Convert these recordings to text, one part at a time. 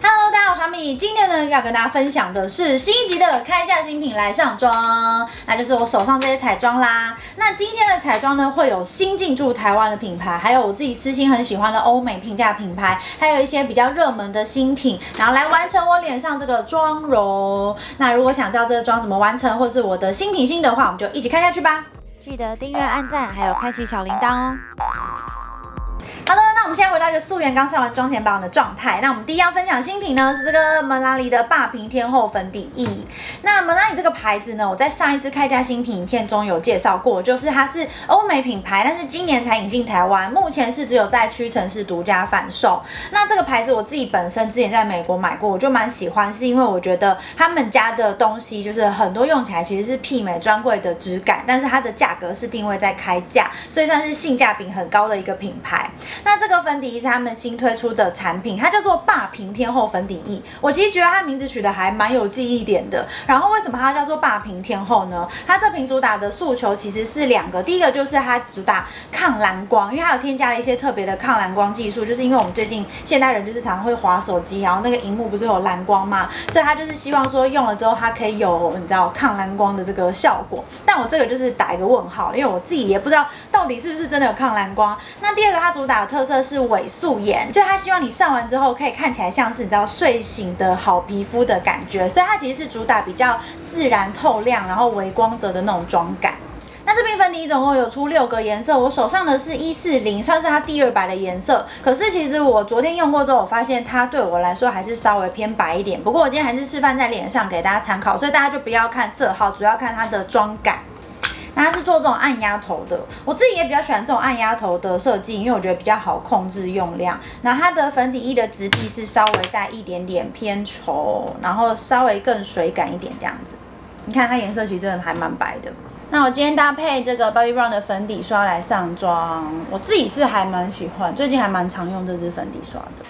Hello，大家好，我是小米。今天呢，要跟大家分享的是新一集的开价新品来上妆，那就是我手上这些彩妆啦。那今天的彩妆呢，会有新进驻台湾的品牌，还有我自己私心很喜欢的欧美平价品牌，还有一些比较热门的新品，然后来完成我脸上这个妆容。那如果想知道这个妆怎么完成，或是我的新品心得的话，我们就一起看下去吧。记得订阅、按赞，还有开启小铃铛哦。好的，那我们现在回到一个素颜刚上完妆前保养的状态。那我们第一样分享新品呢，是这个蒙拉里的霸屏天后粉底液。那蒙拉里这个牌子呢，我在上一支开价新品影片中有介绍过，就是它是欧美品牌，但是今年才引进台湾，目前是只有在屈臣氏独家贩售。那这个牌子我自己本身之前在美国买过，我就蛮喜欢，是因为我觉得他们家的东西就是很多用起来其实是媲美专柜的质感，但是它的价格是定位在开价，所以算是性价比很高的一个品牌。那这个粉底液是他们新推出的产品，它叫做霸屏天后粉底液。我其实觉得它名字取得还蛮有记忆点的。然后为什么它叫做霸屏天后呢？它这瓶主打的诉求其实是两个，第一个就是它主打抗蓝光，因为它有添加了一些特别的抗蓝光技术，就是因为我们最近现代人就是常会滑手机，然后那个荧幕不是有蓝光嘛，所以它就是希望说用了之后它可以有你知道抗蓝光的这个效果。但我这个就是打一个问号，因为我自己也不知道到底是不是真的有抗蓝光。那第二个它主打特色是伪素颜，就它希望你上完之后可以看起来像是你知道睡醒的好皮肤的感觉，所以它其实是主打比较自然透亮，然后微光泽的那种妆感。那这瓶粉底总共有出六个颜色，我手上的是一四零，算是它第二白的颜色。可是其实我昨天用过之后，我发现它对我来说还是稍微偏白一点。不过我今天还是示范在脸上给大家参考，所以大家就不要看色号，主要看它的妆感。它是做这种按压头的，我自己也比较喜欢这种按压头的设计，因为我觉得比较好控制用量。那它的粉底液的质地是稍微带一点点偏稠，然后稍微更水感一点这样子。你看它颜色其实真的还蛮白的。那我今天搭配这个 Bobbi Brown 的粉底刷来上妆，我自己是还蛮喜欢，最近还蛮常用这支粉底刷的。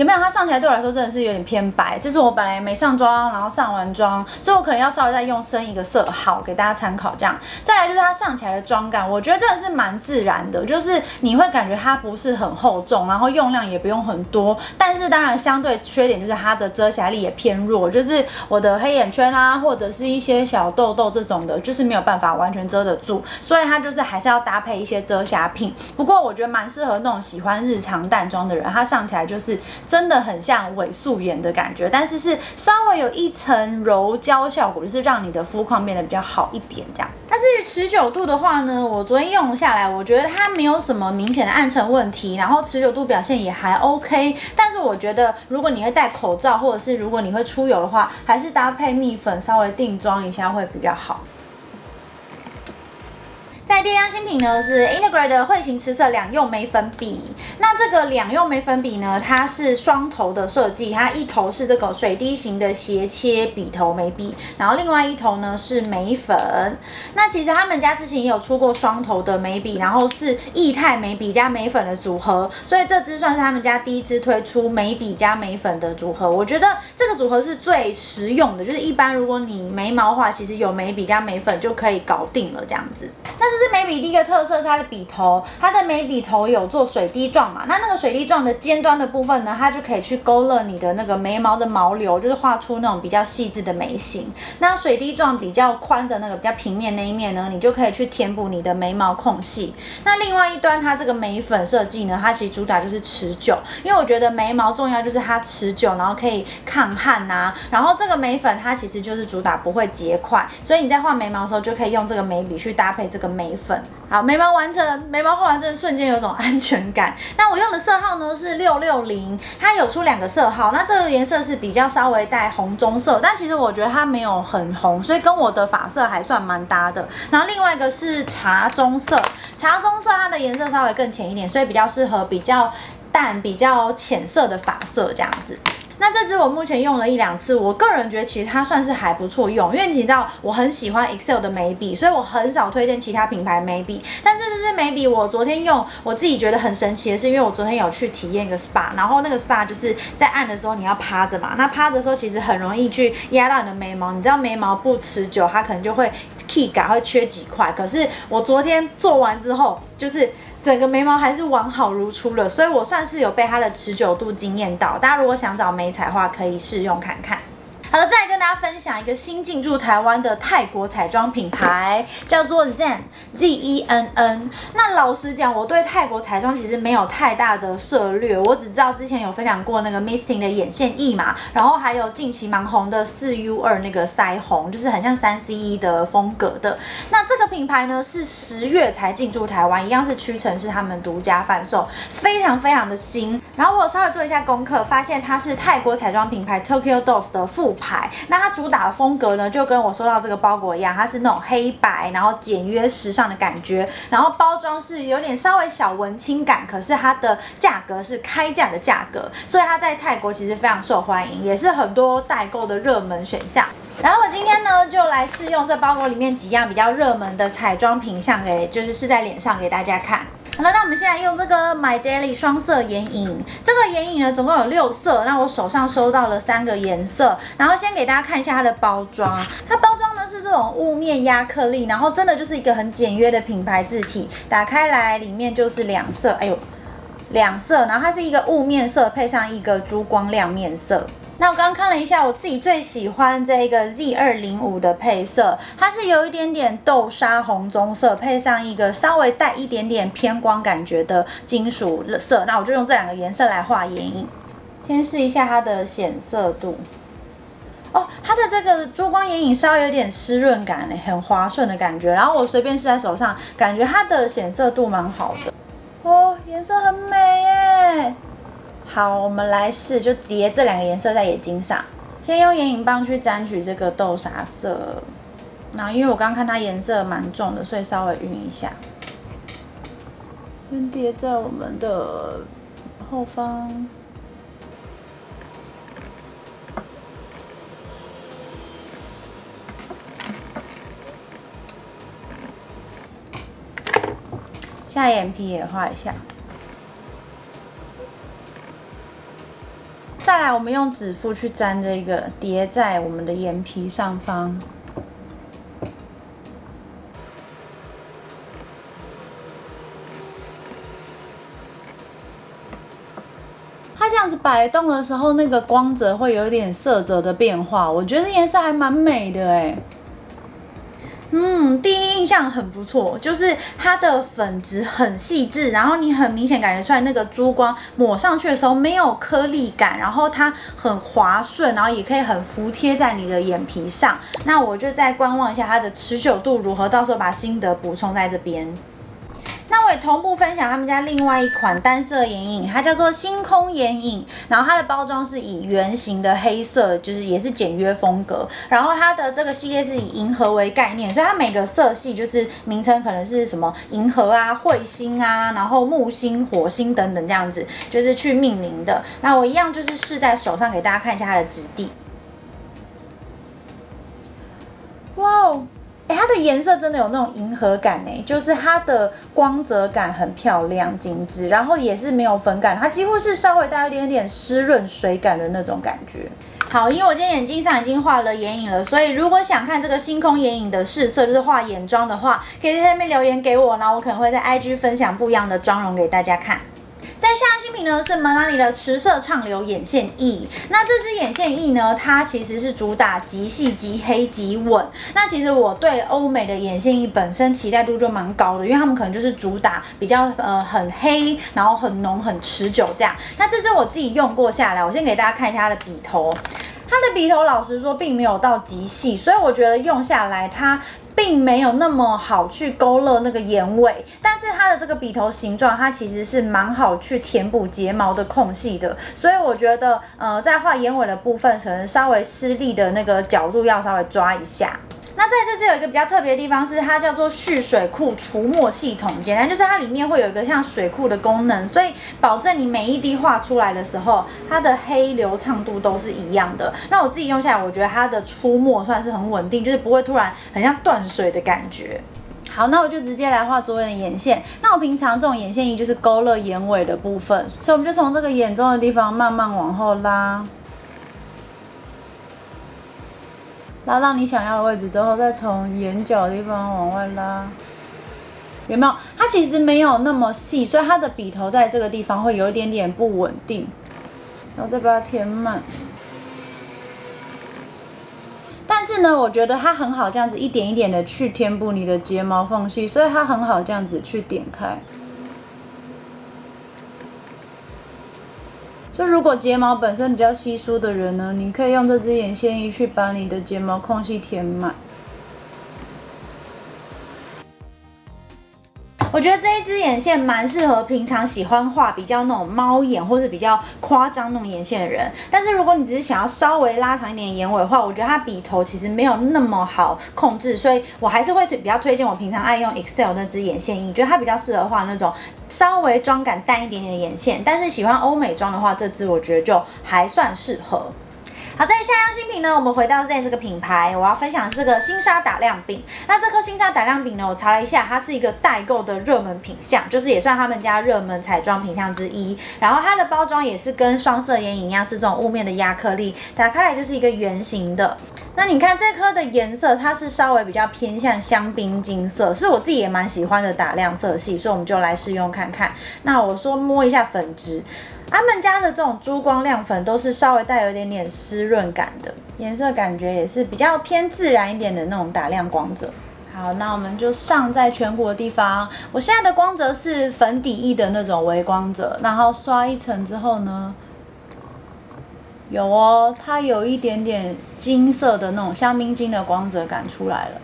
有没有？它上起来对我来说真的是有点偏白。这是我本来没上妆，然后上完妆，所以我可能要稍微再用深一个色号给大家参考。这样，再来就是它上起来的妆感，我觉得真的是蛮自然的，就是你会感觉它不是很厚重，然后用量也不用很多。但是当然相对缺点就是它的遮瑕力也偏弱，就是我的黑眼圈啊，或者是一些小痘痘这种的，就是没有办法完全遮得住。所以它就是还是要搭配一些遮瑕品。不过我觉得蛮适合那种喜欢日常淡妆的人，它上起来就是。真的很像伪素颜的感觉，但是是稍微有一层柔焦效果，就是让你的肤况变得比较好一点这样。那至于持久度的话呢，我昨天用下来，我觉得它没有什么明显的暗沉问题，然后持久度表现也还 OK。但是我觉得如果你会戴口罩，或者是如果你会出油的话，还是搭配蜜粉稍微定妆一下会比较好。在第二样新品呢是 Integrate 的绘形持色两用眉粉笔。那这个两用眉粉笔呢，它是双头的设计，它一头是这个水滴型的斜切笔头眉笔，然后另外一头呢是眉粉。那其实他们家之前也有出过双头的眉笔，然后是液态眉笔加眉粉的组合，所以这支算是他们家第一支推出眉笔加眉粉的组合。我觉得这个组合是最实用的，就是一般如果你眉毛的话，其实有眉笔加眉粉就可以搞定了这样子。那这支眉笔第一个特色是它的笔头，它的眉笔头有做水滴状嘛？那那个水滴状的尖端的部分呢，它就可以去勾勒你的那个眉毛的毛流，就是画出那种比较细致的眉形。那水滴状比较宽的那个比较平面那一面呢，你就可以去填补你的眉毛空隙。那另外一端它这个眉粉设计呢，它其实主打就是持久，因为我觉得眉毛重要就是它持久，然后可以抗汗呐。然后这个眉粉它其实就是主打不会结块，所以你在画眉毛的时候就可以用这个眉笔去搭配这个眉粉。好，眉毛完成，眉毛画完，真的瞬间有种安全感。那我用的色号呢是六六零，它有出两个色号，那这个颜色是比较稍微带红棕色，但其实我觉得它没有很红，所以跟我的发色还算蛮搭的。然后另外一个是茶棕色，茶棕色它的颜色稍微更浅一点，所以比较适合比较淡、比较浅色的发色这样子。那这支我目前用了一两次，我个人觉得其实它算是还不错用，因为你知道我很喜欢 Excel 的眉笔，所以我很少推荐其他品牌眉笔。但是这支眉笔我昨天用，我自己觉得很神奇的是，因为我昨天有去体验一个 SPA，然后那个 SPA 就是在按的时候你要趴着嘛，那趴着的时候其实很容易去压到你的眉毛，你知道眉毛不持久，它可能就会 key 感会缺几块。可是我昨天做完之后，就是整个眉毛还是完好如初了，所以我算是有被它的持久度惊艳到。大家如果想找眉彩的话，可以试用看看。好了，再来跟大家分享一个新进驻台湾的泰国彩妆品牌，叫做 Zen Z E N N。那老实讲，我对泰国彩妆其实没有太大的涉略，我只知道之前有分享过那个 Misting 的眼线液嘛，然后还有近期蛮红的四 U 二那个腮红，就是很像三 C E 的风格的。那这个品牌呢是十月才进驻台湾，一样是屈臣氏他们独家贩售，非常非常的新。然后我稍微做一下功课，发现它是泰国彩妆品牌 Tokyo Dolls 的副。牌，那它主打的风格呢，就跟我收到这个包裹一样，它是那种黑白，然后简约时尚的感觉，然后包装是有点稍微小文青感，可是它的价格是开价的价格，所以它在泰国其实非常受欢迎，也是很多代购的热门选项。然后我今天呢，就来试用这包裹里面几样比较热门的彩妆品相，给就是试在脸上给大家看。好了，那我们现在用这个 My Daily 双色眼影，这个眼影呢总共有六色，那我手上收到了三个颜色，然后先给大家看一下它的包装，它包装呢是这种雾面压克力，然后真的就是一个很简约的品牌字体，打开来里面就是两色，哎呦，两色，然后它是一个雾面色配上一个珠光亮面色。那我刚刚看了一下，我自己最喜欢这个 Z 二零五的配色，它是有一点点豆沙红棕色，配上一个稍微带一点点偏光感觉的金属色。那我就用这两个颜色来画眼影。先试一下它的显色度。哦，它的这个珠光眼影稍微有点湿润感嘞，很滑顺的感觉。然后我随便试在手上，感觉它的显色度蛮好的。哦，颜色很美。好，我们来试，就叠这两个颜色在眼睛上。先用眼影棒去沾取这个豆沙色，那因为我刚刚看它颜色蛮重的，所以稍微晕一下。先叠在我们的后方。下眼皮也画一下。再来，我们用指腹去沾这个，叠在我们的眼皮上方。它这样子摆动的时候，那个光泽会有点色泽的变化，我觉得颜色还蛮美的哎。象很不错，就是它的粉质很细致，然后你很明显感觉出来那个珠光抹上去的时候没有颗粒感，然后它很滑顺，然后也可以很服帖在你的眼皮上。那我就再观望一下它的持久度如何，到时候把心得补充在这边。那我也同步分享他们家另外一款单色眼影，它叫做星空眼影，然后它的包装是以圆形的黑色，就是也是简约风格。然后它的这个系列是以银河为概念，所以它每个色系就是名称可能是什么银河啊、彗星啊，然后木星、火星等等这样子，就是去命名的。那我一样就是试在手上给大家看一下它的质地。它的颜色真的有那种银河感呢，就是它的光泽感很漂亮、精致，然后也是没有粉感，它几乎是稍微带一点点湿润水感的那种感觉。好，因为我今天眼睛上已经画了眼影了，所以如果想看这个星空眼影的试色，就是画眼妆的话，可以在下面留言给我，然后我可能会在 IG 分享不一样的妆容给大家看。在下新品呢是 m a n a 的持色畅流眼线液。那这支眼线液呢，它其实是主打极细、极黑、极稳。那其实我对欧美的眼线液本身期待度就蛮高的，因为他们可能就是主打比较呃很黑，然后很浓、很持久这样。那这支我自己用过下来，我先给大家看一下它的笔头。它的笔头老实说并没有到极细，所以我觉得用下来它。并没有那么好去勾勒那个眼尾，但是它的这个笔头形状，它其实是蛮好去填补睫毛的空隙的，所以我觉得，呃，在画眼尾的部分，可能稍微施力的那个角度要稍微抓一下。那在这支有一个比较特别的地方是，它叫做蓄水库除墨系统，简单就是它里面会有一个像水库的功能，所以保证你每一滴画出来的时候，它的黑流畅度都是一样的。那我自己用下来，我觉得它的出墨算是很稳定，就是不会突然很像断水的感觉。好，那我就直接来画左眼的眼线。那我平常这种眼线仪就是勾勒眼尾的部分，所以我们就从这个眼中的地方慢慢往后拉，拉到你想要的位置之后，再从眼角的地方往外拉。有没有？它其实没有那么细，所以它的笔头在这个地方会有一点点不稳定。然后再把它填满。但是呢，我觉得它很好，这样子一点一点的去填补你的睫毛缝隙，所以它很好这样子去点开。就如果睫毛本身比较稀疏的人呢，你可以用这支眼线仪去把你的睫毛空隙填满。我觉得这一支眼线蛮适合平常喜欢画比较那种猫眼或是比较夸张那种眼线的人。但是如果你只是想要稍微拉长一点眼尾的话，我觉得它笔头其实没有那么好控制，所以我还是会比较推荐我平常爱用 Excel 那支眼线液，觉得它比较适合画那种稍微妆感淡一点点的眼线。但是喜欢欧美妆的话，这支我觉得就还算适合。好，在下样新品呢，我们回到 Zen 这个品牌，我要分享这个星沙打亮饼。那这颗星沙打亮饼呢，我查了一下，它是一个代购的热门品相，就是也算他们家热门彩妆品相之一。然后它的包装也是跟双色眼影一样，是这种雾面的亚克力，打开来就是一个圆形的。那你看这颗的颜色，它是稍微比较偏向香槟金色，是我自己也蛮喜欢的打亮色系，所以我们就来试用看看。那我说摸一下粉质。他们家的这种珠光亮粉都是稍微带有一点点湿润感的，颜色感觉也是比较偏自然一点的那种打亮光泽。好，那我们就上在颧骨的地方。我现在的光泽是粉底液的那种微光泽，然后刷一层之后呢，有哦，它有一点点金色的那种香槟金的光泽感出来了。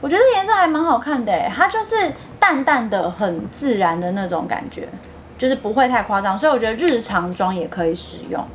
我觉得颜色还蛮好看的，它就是淡淡的、很自然的那种感觉。就是不会太夸张，所以我觉得日常妆也可以使用。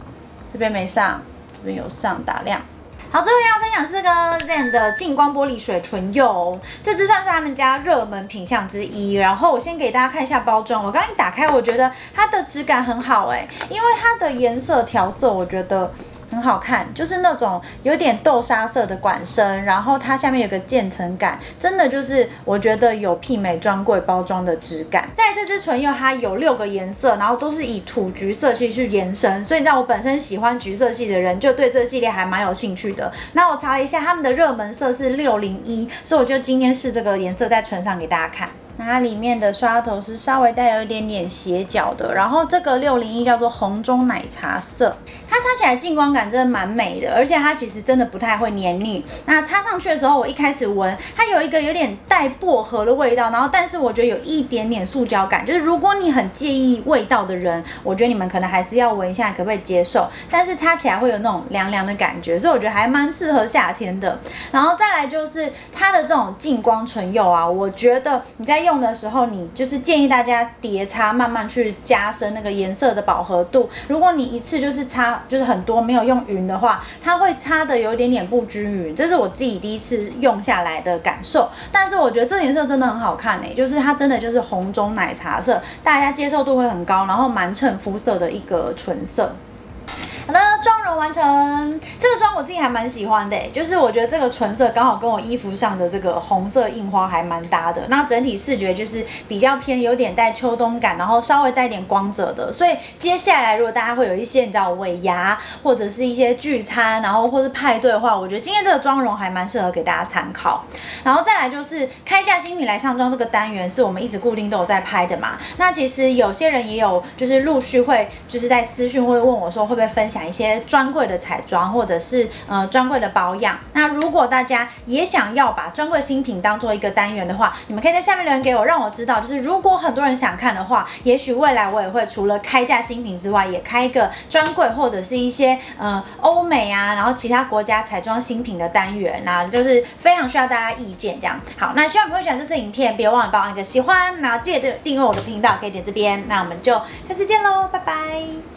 这边没上，这边有上打亮。好，最后要分享是个 Zen 的镜光玻璃水唇釉，这支算是他们家热门品相之一。然后我先给大家看一下包装，我刚一打开，我觉得它的质感很好哎，因为它的颜色调色，我觉得。很好看，就是那种有点豆沙色的管身，然后它下面有个渐层感，真的就是我觉得有媲美专柜包装的质感。在这支唇釉，它有六个颜色，然后都是以土橘色系去延伸，所以你知道我本身喜欢橘色系的人，就对这个系列还蛮有兴趣的。那我查了一下，他们的热门色是六零一，所以我就今天试这个颜色在唇上给大家看。那它里面的刷头是稍微带有一点点斜角的，然后这个六零一叫做红中奶茶色，它擦起来净光感真的蛮美的，而且它其实真的不太会黏腻。那擦上去的时候，我一开始闻，它有一个有点带薄荷的味道，然后但是我觉得有一点点塑胶感，就是如果你很介意味道的人，我觉得你们可能还是要闻一下，可不可以接受？但是擦起来会有那种凉凉的感觉，所以我觉得还蛮适合夏天的。然后再来就是它的这种净光唇釉啊，我觉得你在用的时候，你就是建议大家叠擦，慢慢去加深那个颜色的饱和度。如果你一次就是擦，就是很多没有用匀的话，它会擦的有一点点不均匀。这是我自己第一次用下来的感受。但是我觉得这颜色真的很好看诶，就是它真的就是红棕奶茶色，大家接受度会很高，然后蛮衬肤色的一个唇色。好的，妆容完成。这个妆我自己还蛮喜欢的，就是我觉得这个唇色刚好跟我衣服上的这个红色印花还蛮搭的。那整体视觉就是比较偏有点带秋冬感，然后稍微带点光泽的。所以接下来如果大家会有一些你知道尾牙或者是一些聚餐，然后或是派对的话，我觉得今天这个妆容还蛮适合给大家参考。然后再来就是开价新品来上妆这个单元是我们一直固定都有在拍的嘛。那其实有些人也有就是陆续会就是在私讯会问我说会不会分享。讲一些专柜的彩妆，或者是呃专柜的保养。那如果大家也想要把专柜新品当做一个单元的话，你们可以在下面留言给我，让我知道。就是如果很多人想看的话，也许未来我也会除了开价新品之外，也开一个专柜或者是一些呃欧美啊，然后其他国家彩妆新品的单元那就是非常需要大家意见这样。好，那希望你会喜欢这次影片，别忘了帮我一个喜欢，然后记得订阅我的频道，可以点这边。那我们就下次见喽，拜拜。